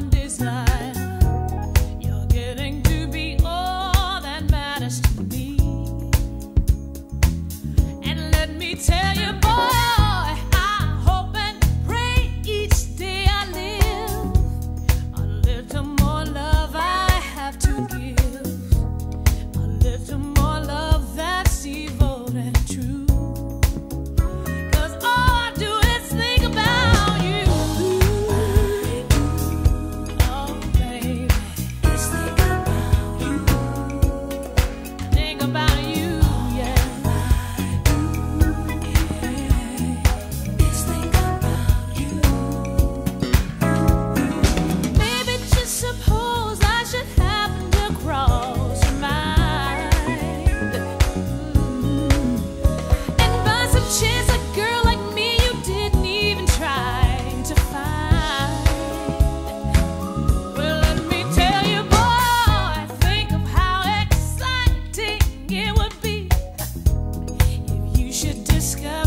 undesired. sky.